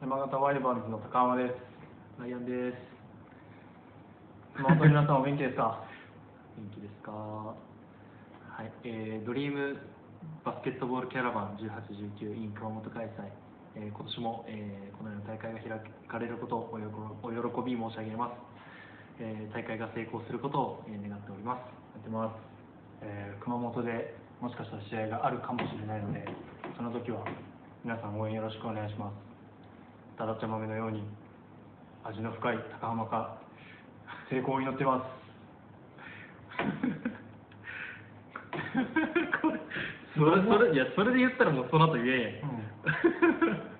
山形ワイバーンズの高浜です。ライアンです。熊本の皆さんお元気ですか？元気ですか？はい、えー、ドリームバスケットボールキャラバン18、19 in 熊本開催。えー、今年も、えー、このような大会が開かれることをお喜び申し上げます。えー、大会が成功することを、えー、願っております。やってます、えー熊本でもしかしたら試合があるかもしれないので、その時は皆さん応援よろしくお願いします。ただ茶豆のように味の深い高浜か成功を祈ってます。これそれそれいやそれで言ったらもうその後言えやん。うん